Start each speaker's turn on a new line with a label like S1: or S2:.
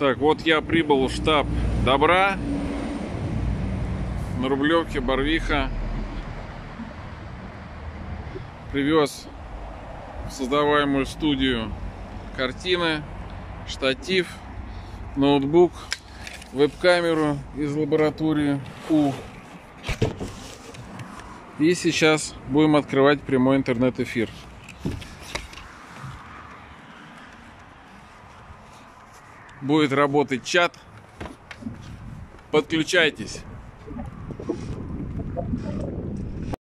S1: Так, вот я прибыл в штаб Добра на Рублевке, Барвиха. Привез в создаваемую студию картины, штатив, ноутбук, веб-камеру из лаборатории У. И сейчас будем открывать прямой интернет-эфир. будет работать чат. Подключайтесь.